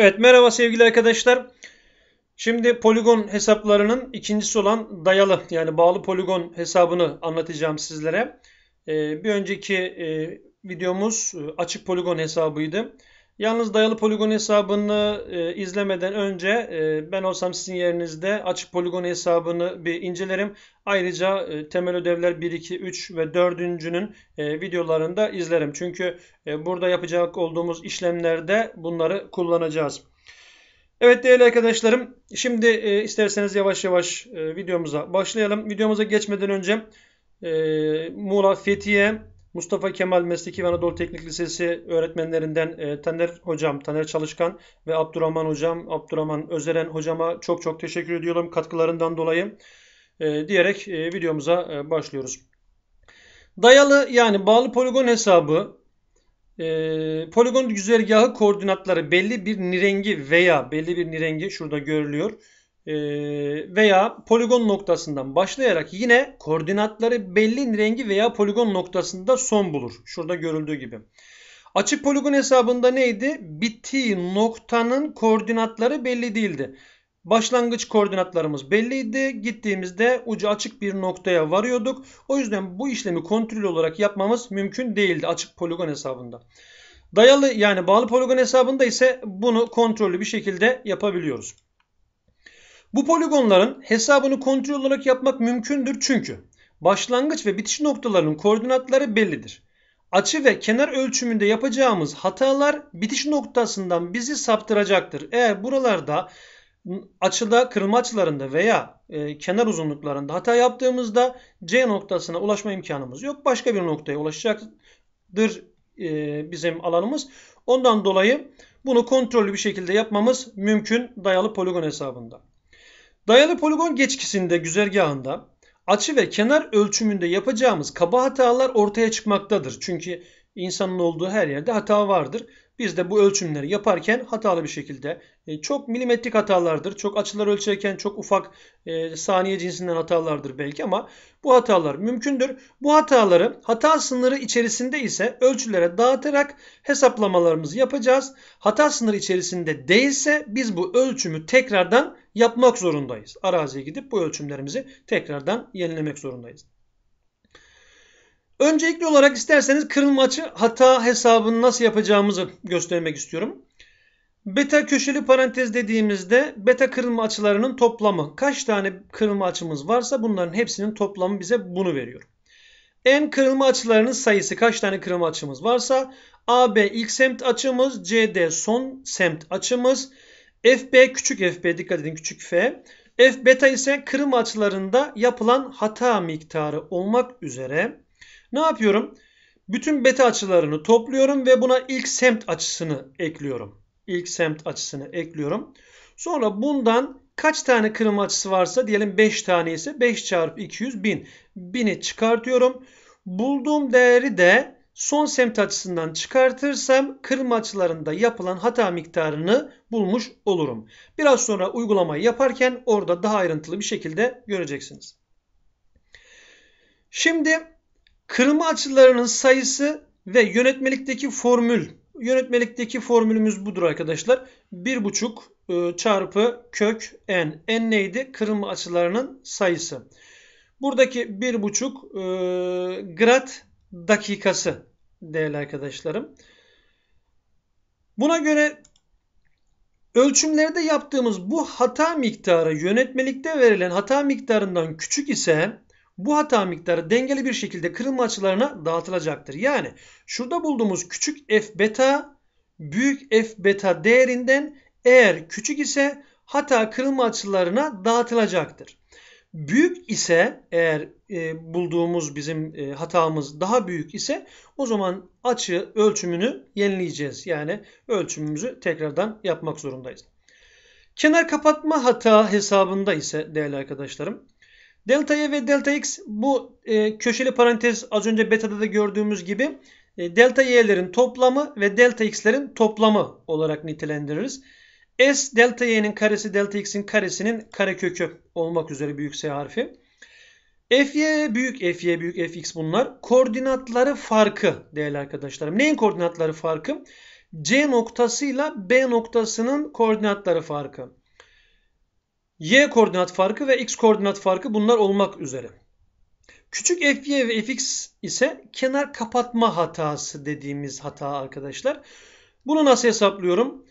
Evet merhaba sevgili arkadaşlar. Şimdi poligon hesaplarının ikincisi olan dayalı yani bağlı poligon hesabını anlatacağım sizlere. Ee, bir önceki e, videomuz e, açık poligon hesabıydı. Yalnız dayalı poligon hesabını e, izlemeden önce e, ben olsam sizin yerinizde açık poligon hesabını bir incelerim. Ayrıca e, temel ödevler 1, 2, 3 ve 4.'ünün e, videolarını da izlerim. Çünkü e, burada yapacak olduğumuz işlemlerde bunları kullanacağız. Evet değerli arkadaşlarım şimdi e, isterseniz yavaş yavaş e, videomuza başlayalım. Videomuza geçmeden önce e, Muğla Fethiye Mustafa Kemal Mesleki ve Anadolu Teknik Lisesi öğretmenlerinden e, Taner Hocam, Taner Çalışkan ve Abdurrahman Hocam, Abdurrahman Özeren Hocama çok çok teşekkür ediyorum katkılarından dolayı e, diyerek e, videomuza e, başlıyoruz. Dayalı yani bağlı poligon hesabı e, poligon güzergahı koordinatları belli bir nirengi veya belli bir nirengi şurada görülüyor veya poligon noktasından başlayarak yine koordinatları belli rengi veya poligon noktasında son bulur. Şurada görüldüğü gibi. Açık poligon hesabında neydi? Bittiği noktanın koordinatları belli değildi. Başlangıç koordinatlarımız belliydi. Gittiğimizde ucu açık bir noktaya varıyorduk. O yüzden bu işlemi kontrol olarak yapmamız mümkün değildi açık poligon hesabında. Dayalı yani bağlı poligon hesabında ise bunu kontrollü bir şekilde yapabiliyoruz. Bu poligonların hesabını kontrol olarak yapmak mümkündür çünkü başlangıç ve bitiş noktalarının koordinatları bellidir. Açı ve kenar ölçümünde yapacağımız hatalar bitiş noktasından bizi saptıracaktır. Eğer buralarda açıda kırılma açılarında veya e, kenar uzunluklarında hata yaptığımızda C noktasına ulaşma imkanımız yok. Başka bir noktaya ulaşacaktır e, bizim alanımız. Ondan dolayı bunu kontrollü bir şekilde yapmamız mümkün dayalı poligon hesabında. Dayalı poligon geçkisinde güzergahında açı ve kenar ölçümünde yapacağımız kaba hatalar ortaya çıkmaktadır. Çünkü insanın olduğu her yerde hata vardır. Biz de bu ölçümleri yaparken hatalı bir şekilde e, çok milimetrik hatalardır. Çok açılar ölçerken çok ufak e, saniye cinsinden hatalardır belki ama bu hatalar mümkündür. Bu hataları hata sınırı içerisinde ise ölçülere dağıtarak hesaplamalarımızı yapacağız. Hata sınırı içerisinde değilse biz bu ölçümü tekrardan yapmak zorundayız. Araziye gidip bu ölçümlerimizi tekrardan yenilemek zorundayız. Öncelikli olarak isterseniz kırılma açı hata hesabını nasıl yapacağımızı göstermek istiyorum. Beta köşeli parantez dediğimizde beta kırılma açılarının toplamı. Kaç tane kırılma açımız varsa bunların hepsinin toplamı bize bunu veriyor. En kırılma açılarının sayısı kaç tane kırılma açımız varsa AB ilk semt açımız, CD son semt açımız, FB küçük FB dikkat edin küçük F. F beta ise kırılma açılarında yapılan hata miktarı olmak üzere ne yapıyorum? Bütün beta açılarını topluyorum ve buna ilk semt açısını ekliyorum. İlk semt açısını ekliyorum. Sonra bundan kaç tane kırılma açısı varsa diyelim 5 tane ise 5 çarpı 200 1000. 1000'i çıkartıyorum. Bulduğum değeri de son semt açısından çıkartırsam kırılma açılarında yapılan hata miktarını bulmuş olurum. Biraz sonra uygulamayı yaparken orada daha ayrıntılı bir şekilde göreceksiniz. Şimdi Kırılma açılarının sayısı ve yönetmelikteki formül. Yönetmelikteki formülümüz budur arkadaşlar. 1,5 e, çarpı kök n. n neydi? Kırılma açılarının sayısı. Buradaki 1,5 e, grad dakikası değerli arkadaşlarım. Buna göre ölçümlerde yaptığımız bu hata miktarı yönetmelikte verilen hata miktarından küçük ise bu hata miktarı dengeli bir şekilde kırılma açılarına dağıtılacaktır. Yani şurada bulduğumuz küçük f beta büyük f beta değerinden eğer küçük ise hata kırılma açılarına dağıtılacaktır. Büyük ise eğer e, bulduğumuz bizim e, hatamız daha büyük ise o zaman açı ölçümünü yenileyeceğiz. Yani ölçümümüzü tekrardan yapmak zorundayız. Kenar kapatma hata hesabında ise değerli arkadaşlarım Delta Y ve delta X bu e, köşeli parantez az önce beta'da da gördüğümüz gibi e, delta Y'lerin toplamı ve delta X'lerin toplamı olarak nitelendiririz. S delta Y'nin karesi delta X'in karesinin karekökü olmak üzere büyük S harfi. Fy büyük Fy büyük Fx bunlar. Koordinatları farkı değerli arkadaşlarım. Neyin koordinatları farkı? C noktasıyla B noktasının koordinatları farkı. Y koordinat farkı ve X koordinat farkı bunlar olmak üzere. Küçük fy ve fx ise kenar kapatma hatası dediğimiz hata arkadaşlar. Bunu nasıl hesaplıyorum?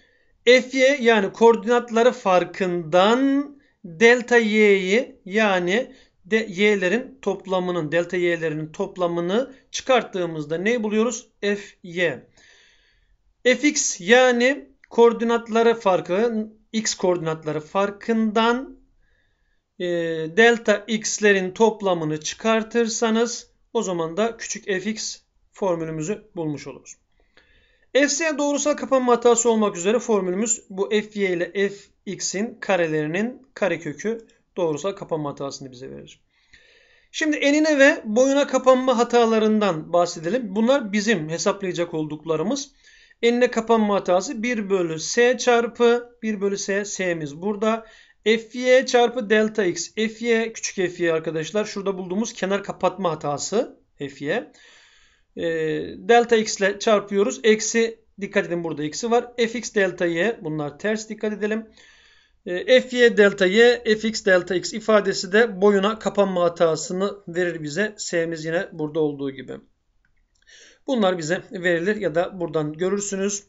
fy yani koordinatları farkından delta y'yi yani de y'lerin toplamının delta y'lerinin toplamını çıkarttığımızda ne buluyoruz? fy. fx yani koordinatları farkı x koordinatları farkından e, delta x'lerin toplamını çıkartırsanız o zaman da küçük fx formülümüzü bulmuş oluruz. fc doğrusal kapanma hatası olmak üzere formülümüz bu fy ile fx'in karelerinin karekökü doğrusal kapanma hatasını bize verir. Şimdi enine ve boyuna kapanma hatalarından bahsedelim. Bunlar bizim hesaplayacak olduklarımız. Enine kapanma hatası 1 bölü s çarpı 1 bölü s s'miz burada. Fy çarpı delta x. Fy küçük fy arkadaşlar. Şurada bulduğumuz kenar kapatma hatası. Fy. E, delta x ile çarpıyoruz. Eksi dikkat edin burada eksi var. fx delta y. Bunlar ters dikkat edelim. E, fy delta y, fx delta x ifadesi de boyuna kapanma hatasını verir bize. S'miz yine burada olduğu gibi. Bunlar bize verilir ya da buradan görürsünüz.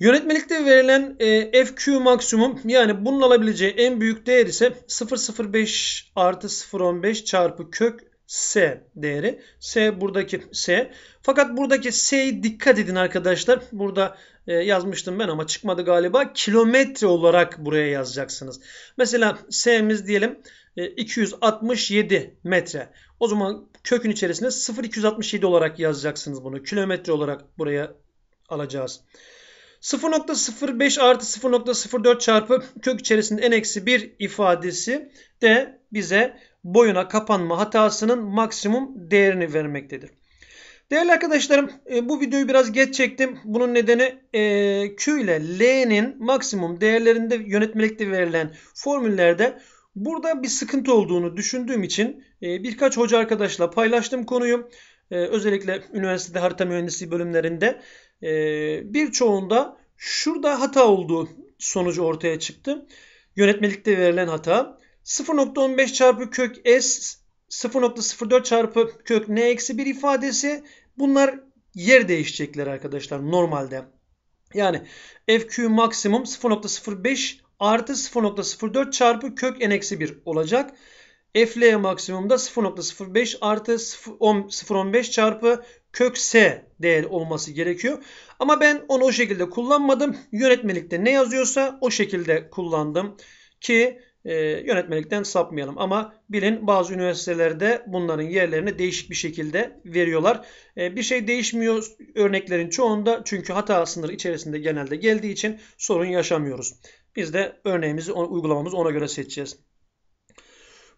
Yönetmelikte verilen e, FQ maksimum yani bunun alabileceği en büyük değer ise 0.05 artı 0.15 çarpı kök S değeri. S buradaki S. Fakat buradaki S'yi dikkat edin arkadaşlar. Burada e, yazmıştım ben ama çıkmadı galiba. Kilometre olarak buraya yazacaksınız. Mesela S'miz diyelim 267 metre. O zaman kökün içerisine 0,267 olarak yazacaksınız bunu. Kilometre olarak buraya alacağız. 0.05 artı 0.04 çarpı kök içerisinde n eksi 1 ifadesi de bize boyuna kapanma hatasının maksimum değerini vermektedir. Değerli arkadaşlarım e, bu videoyu biraz geç çektim. Bunun nedeni e, Q ile L'nin maksimum değerlerinde yönetmelikte verilen formüllerde burada bir sıkıntı olduğunu düşündüğüm için e, birkaç hoca arkadaşla paylaştım konuyu. Özellikle üniversitede harita mühendisliği bölümlerinde birçoğunda şurada hata olduğu sonucu ortaya çıktı. Yönetmelikte verilen hata 0.15 çarpı kök s 0.04 çarpı kök n eksi 1 ifadesi bunlar yer değişecekler arkadaşlar normalde. Yani fq maksimum 0.05 artı 0.04 çarpı kök n eksi 1 olacak. FL maksimumda 0.05 artı 0.15 çarpı kök S değer olması gerekiyor. Ama ben onu o şekilde kullanmadım. Yönetmelikte ne yazıyorsa o şekilde kullandım ki e, yönetmelikten sapmayalım. Ama bilin bazı üniversitelerde bunların yerlerini değişik bir şekilde veriyorlar. E, bir şey değişmiyor örneklerin çoğunda çünkü hata sınırı içerisinde genelde geldiği için sorun yaşamıyoruz. Biz de örneğimizi uygulamamızı ona göre seçeceğiz.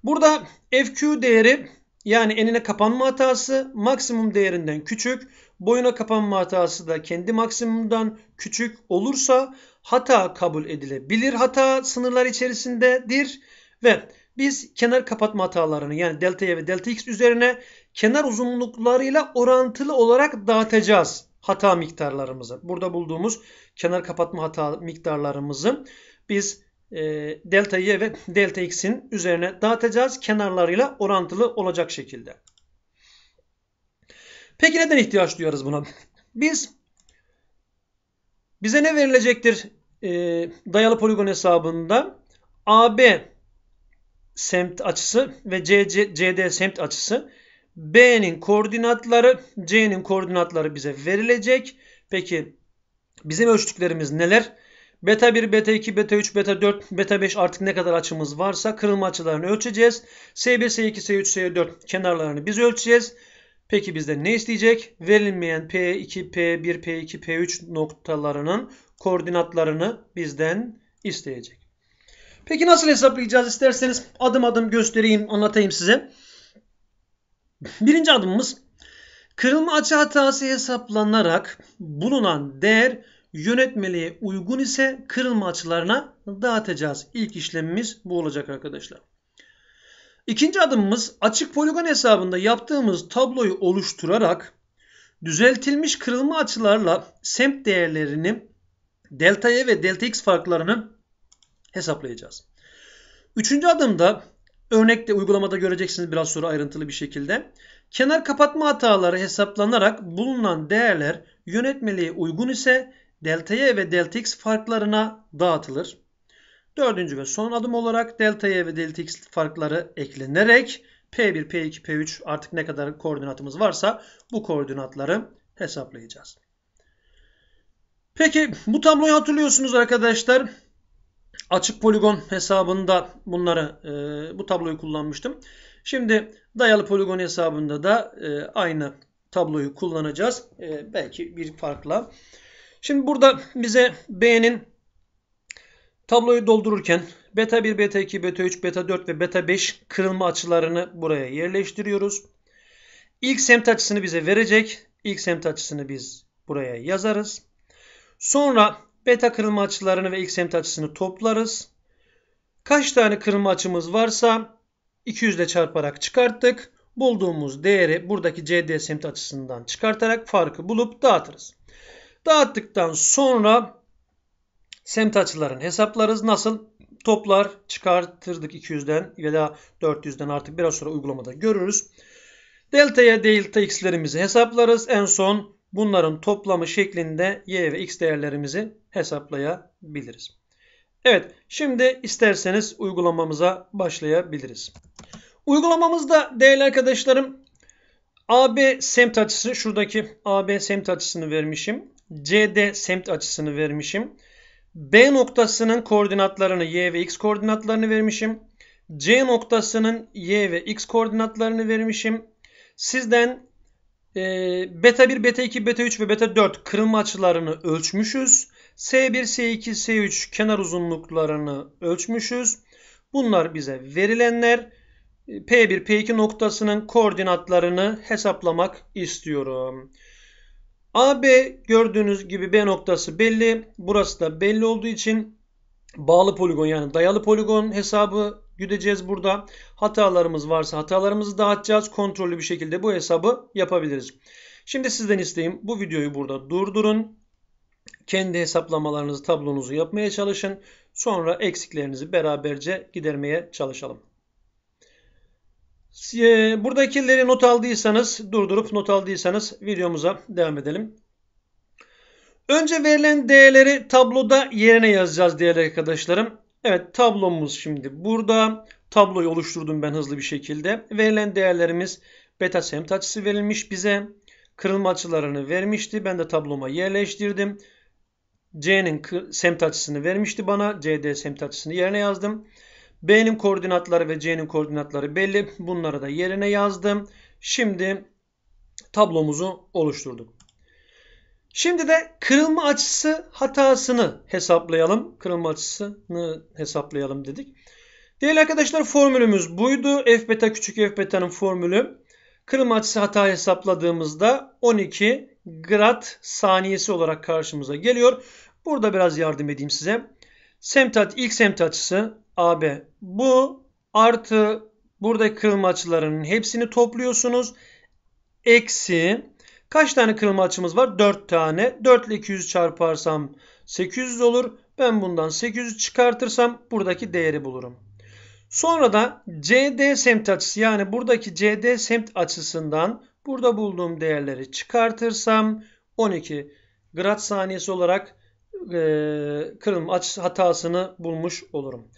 Burada FQ değeri yani enine kapanma hatası maksimum değerinden küçük, boyuna kapanma hatası da kendi maksimumdan küçük olursa hata kabul edilebilir. Hata sınırlar içerisindedir ve biz kenar kapatma hatalarını yani delta y ve delta x üzerine kenar uzunluklarıyla orantılı olarak dağıtacağız hata miktarlarımızı. Burada bulduğumuz kenar kapatma hata miktarlarımızı biz e, delta y ve delta x'in üzerine dağıtacağız. Kenarlarıyla orantılı olacak şekilde. Peki neden ihtiyaç duyarız buna? Biz bize ne verilecektir e, dayalı poligon hesabında? AB semt açısı ve CC, CD semt açısı. B'nin koordinatları, C'nin koordinatları bize verilecek. Peki bizim ölçtüklerimiz neler? Beta 1, beta 2, beta 3, beta 4, beta 5 artık ne kadar açımız varsa kırılma açılarını ölçeceğiz. S1, S2, S3, S4 kenarlarını biz ölçeceğiz. Peki bizden ne isteyecek? Verilmeyen P2, P1, P2, P3 noktalarının koordinatlarını bizden isteyecek. Peki nasıl hesaplayacağız isterseniz adım adım göstereyim, anlatayım size. Birinci adımımız kırılma açı hatası hesaplanarak bulunan değer yönetmeliğe uygun ise kırılma açılarına dağıtacağız. İlk işlemimiz bu olacak arkadaşlar. İkinci adımımız açık poligon hesabında yaptığımız tabloyu oluşturarak düzeltilmiş kırılma açılarla semt değerlerini delta y ve delta x farklarını hesaplayacağız. Üçüncü adımda örnekte uygulamada göreceksiniz biraz sonra ayrıntılı bir şekilde. Kenar kapatma hataları hesaplanarak bulunan değerler yönetmeliğe uygun ise delta y ve delta x farklarına dağıtılır. Dördüncü ve son adım olarak delta y ve delta x farkları eklenerek P1, P2, P3 artık ne kadar koordinatımız varsa bu koordinatları hesaplayacağız. Peki bu tabloyu hatırlıyorsunuz arkadaşlar. Açık poligon hesabında bunları e, bu tabloyu kullanmıştım. Şimdi dayalı poligon hesabında da e, aynı tabloyu kullanacağız. E, belki bir farkla. Şimdi burada bize B'nin tabloyu doldururken beta 1, beta 2, beta 3, beta 4 ve beta 5 kırılma açılarını buraya yerleştiriyoruz. İlk semt açısını bize verecek. İlk semt açısını biz buraya yazarız. Sonra beta kırılma açılarını ve ilk semt açısını toplarız. Kaç tane kırılma açımız varsa 200 ile çarparak çıkarttık. Bulduğumuz değeri buradaki CD semt açısından çıkartarak farkı bulup dağıtırız. Dağıttıktan sonra semt açılarını hesaplarız. Nasıl? Toplar çıkartırdık 200'den ya da 400'den artık biraz sonra uygulamada görürüz. Delta'ya delta x'lerimizi hesaplarız. En son bunların toplamı şeklinde y ve x değerlerimizi hesaplayabiliriz. Evet şimdi isterseniz uygulamamıza başlayabiliriz. Uygulamamızda değerli arkadaşlarım AB semt açısı şuradaki AB semt açısını vermişim. CD semt açısını vermişim. B noktasının koordinatlarını y ve x koordinatlarını vermişim. C noktasının y ve x koordinatlarını vermişim. Sizden e, beta 1, beta 2, beta 3 ve beta 4 kırılma açılarını ölçmüşüz. S1, S2, S3 kenar uzunluklarını ölçmüşüz. Bunlar bize verilenler. P1, P2 noktasının koordinatlarını hesaplamak istiyorum. AB gördüğünüz gibi B noktası belli. Burası da belli olduğu için bağlı poligon yani dayalı poligon hesabı güdeceğiz burada. Hatalarımız varsa hatalarımızı dağıtacağız. Kontrollü bir şekilde bu hesabı yapabiliriz. Şimdi sizden isteğim bu videoyu burada durdurun. Kendi hesaplamalarınızı, tablonuzu yapmaya çalışın. Sonra eksiklerinizi beraberce gidermeye çalışalım. E, buradakileri not aldıysanız, durdurup not aldıysanız videomuza devam edelim. Önce verilen değerleri tabloda yerine yazacağız değerli arkadaşlarım. Evet tablomuz şimdi burada. Tabloyu oluşturdum ben hızlı bir şekilde. Verilen değerlerimiz beta semt açısı verilmiş bize. Kırılma açılarını vermişti. Ben de tabloma yerleştirdim. C'nin semt açısını vermişti bana. CD semt açısını yerine yazdım. B'nin koordinatları ve C'nin koordinatları belli. Bunları da yerine yazdım. Şimdi tablomuzu oluşturduk. Şimdi de kırılma açısı hatasını hesaplayalım. Kırılma açısını hesaplayalım dedik. Değerli arkadaşlar formülümüz buydu. F beta küçük F beta'nın formülü. Kırılma açısı hata hesapladığımızda 12 grad saniyesi olarak karşımıza geliyor. Burada biraz yardım edeyim size. Semt ilk semt açısı AB. Bu artı buradaki kırılma açılarının hepsini topluyorsunuz. Eksi kaç tane kırılma açımız var? 4 tane. 4 ile 200 çarparsam 800 olur. Ben bundan 800 çıkartırsam buradaki değeri bulurum. Sonra da CD semt açısı yani buradaki CD semt açısından burada bulduğum değerleri çıkartırsam 12 grad saniyesi olarak e, kırılma açısı hatasını bulmuş olurum.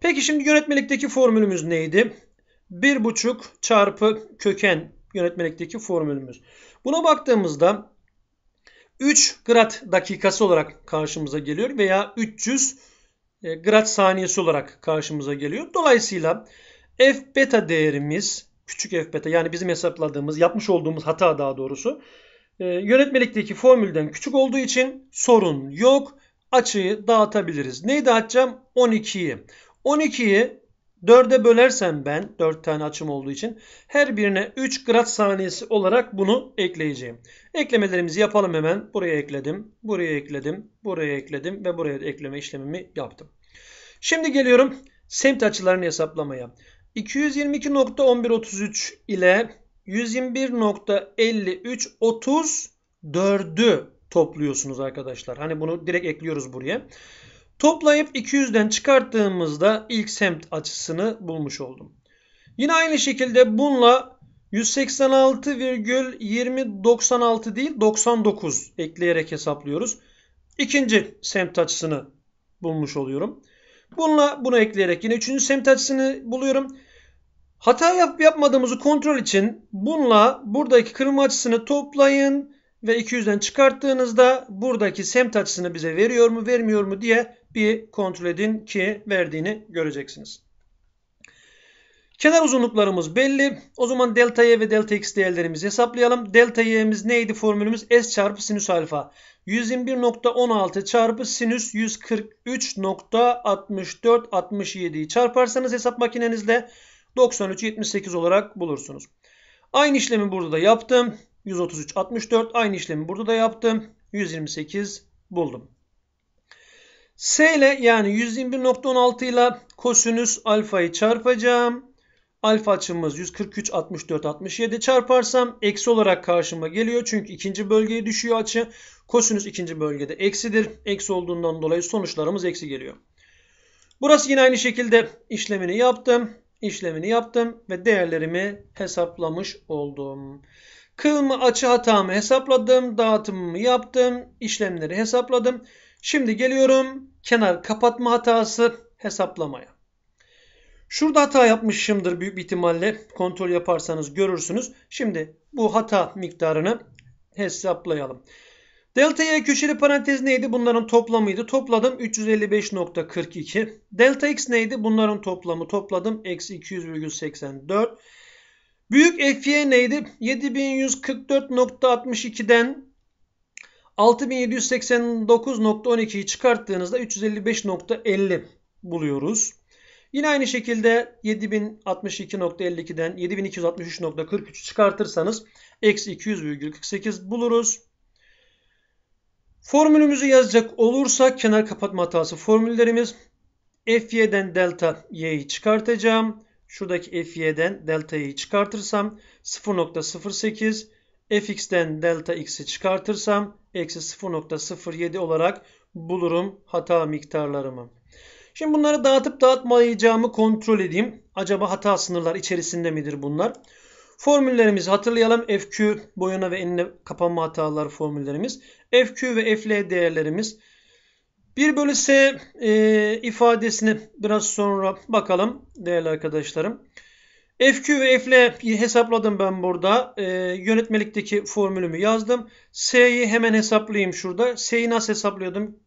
Peki şimdi yönetmelikteki formülümüz neydi? 1,5 çarpı köken yönetmelikteki formülümüz. Buna baktığımızda 3 grad dakikası olarak karşımıza geliyor veya 300 e, grad saniyesi olarak karşımıza geliyor. Dolayısıyla f beta değerimiz küçük f beta yani bizim hesapladığımız yapmış olduğumuz hata daha doğrusu e, yönetmelikteki formülden küçük olduğu için sorun yok. Açıyı dağıtabiliriz. Neyi dağıtacağım? 12'yi. 12'yi 4'e bölersem ben 4 tane açım olduğu için her birine 3 grad saniyesi olarak bunu ekleyeceğim. Eklemelerimizi yapalım hemen. Buraya ekledim, buraya ekledim, buraya ekledim ve buraya ekleme işlemimi yaptım. Şimdi geliyorum semt açılarını hesaplamaya. 222.1133 ile 121.5330 4'ü topluyorsunuz arkadaşlar. Hani bunu direkt ekliyoruz buraya. Toplayıp 200'den çıkarttığımızda ilk semt açısını bulmuş oldum. Yine aynı şekilde bununla 186,2096 değil 99 ekleyerek hesaplıyoruz. İkinci semt açısını bulmuş oluyorum. Bununla bunu ekleyerek yine üçüncü semt açısını buluyorum. Hata yapıp yapmadığımızı kontrol için bununla buradaki kırılma açısını toplayın ve 200'den çıkarttığınızda buradaki semt açısını bize veriyor mu vermiyor mu diye bir kontrol edin ki verdiğini göreceksiniz. Kenar uzunluklarımız belli. O zaman delta y ve delta x değerlerimizi hesaplayalım. Delta y'miz neydi formülümüz? S çarpı sinüs alfa. 121.16 çarpı sinüs 143.6467'yi çarparsanız hesap makinenizle 93.78 olarak bulursunuz. Aynı işlemi burada da yaptım. 133.64 aynı işlemi burada da yaptım. 128 buldum. S ile yani 121.16 ile kosinüs alfayı çarpacağım. Alfa açımız 143, 64, 67 çarparsam eksi olarak karşıma geliyor. Çünkü ikinci bölgeye düşüyor açı. Kosinüs ikinci bölgede eksidir. Eksi olduğundan dolayı sonuçlarımız eksi geliyor. Burası yine aynı şekilde işlemini yaptım. İşlemini yaptım ve değerlerimi hesaplamış oldum. Kılma açı hatamı hesapladım. Dağıtımımı yaptım. işlemleri hesapladım. Şimdi geliyorum kenar kapatma hatası hesaplamaya. Şurada hata yapmışımdır büyük bir ihtimalle. Kontrol yaparsanız görürsünüz. Şimdi bu hata miktarını hesaplayalım. Delta y köşeli parantez neydi? Bunların toplamıydı. Topladım 355.42. Delta x neydi? Bunların toplamı topladım. Eksi 200,84. Büyük fy neydi? 7144.62'den 6789.12'yi çıkarttığınızda 355.50 buluyoruz. Yine aynı şekilde 7062.52'den 7263.43 çıkartırsanız eksi 200,48 buluruz. Formülümüzü yazacak olursak kenar kapatma hatası formüllerimiz fy'den delta y'yi çıkartacağım. Şuradaki fy'den delta y'yi çıkartırsam 0.08 fx'ten delta x'i çıkartırsam eksi 0.07 olarak bulurum hata miktarlarımı. Şimdi bunları dağıtıp dağıtmayacağımı kontrol edeyim. Acaba hata sınırlar içerisinde midir bunlar? Formüllerimizi hatırlayalım. FQ boyuna ve enine kapanma hataları formüllerimiz. FQ ve FL değerlerimiz. 1 bölü S e, ifadesini biraz sonra bakalım değerli arkadaşlarım. FQ ve FL hesapladım ben burada. E, yönetmelikteki formülümü yazdım. S'yi hemen hesaplayayım şurada. S'yi nasıl hesaplıyordum?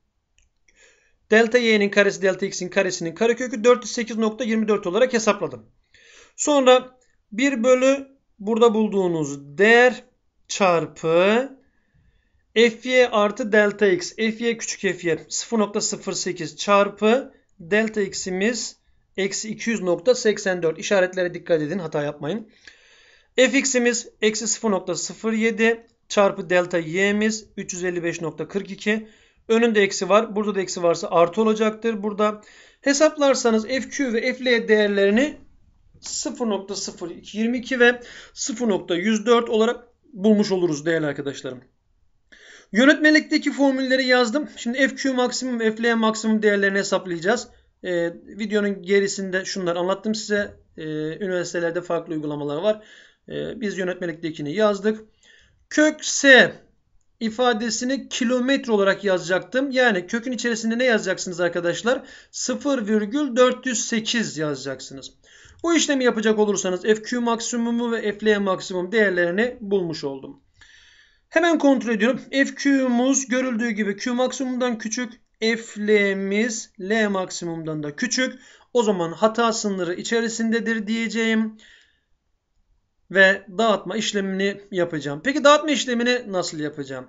Delta y'nin karesi delta x'in karesinin karekökü 408.24 olarak hesapladım. Sonra 1 bölü burada bulduğunuz değer çarpı fy artı delta x. fy küçük fy 0.08 çarpı delta x'imiz eksi 200.84. İşaretlere dikkat edin hata yapmayın. fx'imiz eksi 0.07 çarpı delta y'miz 355.42. Önünde eksi var. Burada da eksi varsa artı olacaktır. Burada hesaplarsanız FQ ve FL değerlerini 0.0222 ve 0.104 olarak bulmuş oluruz değerli arkadaşlarım. Yönetmelikteki formülleri yazdım. Şimdi FQ maksimum FL maksimum değerlerini hesaplayacağız. Ee, videonun gerisinde şunları anlattım size. Ee, üniversitelerde farklı uygulamalar var. Ee, biz yönetmeliktekini yazdık. Kök S ifadesini kilometre olarak yazacaktım. Yani kökün içerisinde ne yazacaksınız arkadaşlar? 0,408 yazacaksınız. Bu işlemi yapacak olursanız FQ maksimumu ve FL maksimum değerlerini bulmuş oldum. Hemen kontrol ediyorum. FQ'muz görüldüğü gibi Q maksimumdan küçük. FL'miz L maksimumdan da küçük. O zaman hata sınırı içerisindedir diyeceğim ve dağıtma işlemini yapacağım. Peki dağıtma işlemini nasıl yapacağım?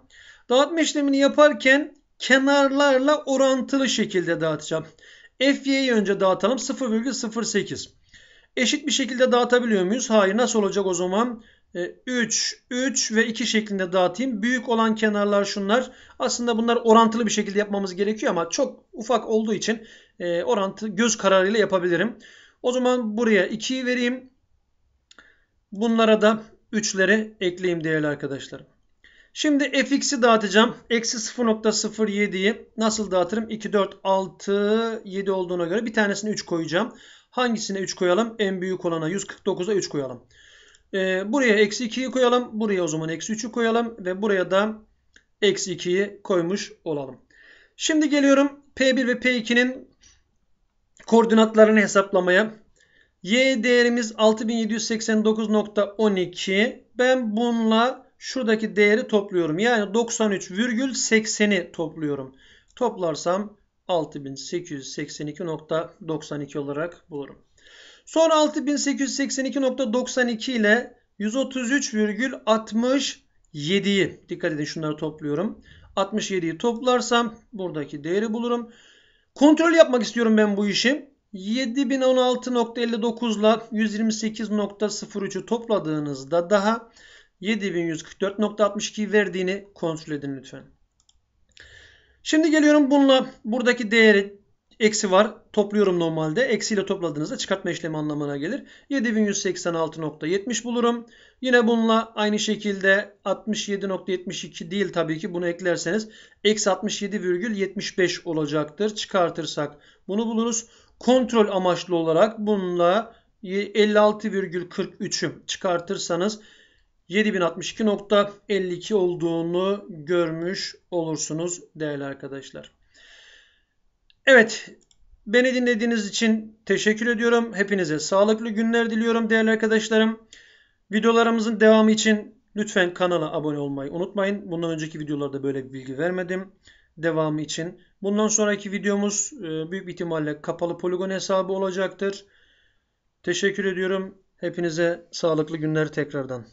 Dağıtma işlemini yaparken kenarlarla orantılı şekilde dağıtacağım. Fy'yi önce dağıtalım 0,08. Eşit bir şekilde dağıtabiliyor muyuz? Hayır. Nasıl olacak o zaman? 3, e, 3 ve 2 şeklinde dağıtayım. Büyük olan kenarlar şunlar. Aslında bunlar orantılı bir şekilde yapmamız gerekiyor ama çok ufak olduğu için e, orantı göz kararıyla yapabilirim. O zaman buraya 2'yi vereyim. Bunlara da 3'leri ekleyeyim değerli arkadaşlarım. Şimdi fx'i dağıtacağım. Eksi 0.07'yi nasıl dağıtırım? 2, 4, 6, 7 olduğuna göre bir tanesini 3 koyacağım. Hangisine 3 koyalım? En büyük olana 149'a 3 koyalım. Ee, buraya eksi 2'yi koyalım. Buraya o zaman eksi 3'ü koyalım. Ve buraya da eksi 2'yi koymuş olalım. Şimdi geliyorum P1 ve P2'nin koordinatlarını hesaplamaya. Y değerimiz 6789.12. Ben bununla şuradaki değeri topluyorum. Yani 93,80'i topluyorum. Toplarsam 6882.92 olarak bulurum. Sonra 6882.92 ile 133,67'yi dikkat edin şunları topluyorum. 67'yi toplarsam buradaki değeri bulurum. Kontrol yapmak istiyorum ben bu işi. 7016.59 ile 128.03'ü topladığınızda daha 7144.62 verdiğini kontrol edin lütfen. Şimdi geliyorum bununla buradaki değeri eksi var. Topluyorum normalde. Eksiyle topladığınızda çıkartma işlemi anlamına gelir. 7186.70 bulurum. Yine bununla aynı şekilde 67.72 değil tabii ki bunu eklerseniz eksi 67,75 olacaktır. Çıkartırsak bunu buluruz. Kontrol amaçlı olarak bununla 56,43'ü çıkartırsanız 7062.52 olduğunu görmüş olursunuz değerli arkadaşlar. Evet, beni dinlediğiniz için teşekkür ediyorum. Hepinize sağlıklı günler diliyorum değerli arkadaşlarım. Videolarımızın devamı için lütfen kanala abone olmayı unutmayın. Bundan önceki videolarda böyle bir bilgi vermedim. Devamı için. Bundan sonraki videomuz e, büyük ihtimalle kapalı poligon hesabı olacaktır. Teşekkür ediyorum. Hepinize sağlıklı günler tekrardan.